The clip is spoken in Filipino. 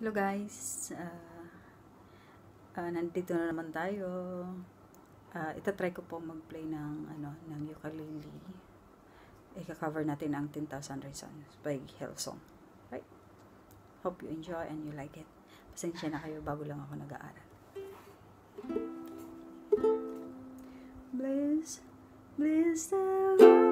Hello guys, uh, uh, nandito na naman tayo. Uh, itatry ko po mag-play ng, ano, ng ukulele. Ika-cover natin ang 10,000 Reasons by Hillsong. Right? Hope you enjoy and you like it. Pasensya na kayo bago lang ako nag-aaral. Bless, bless the Lord.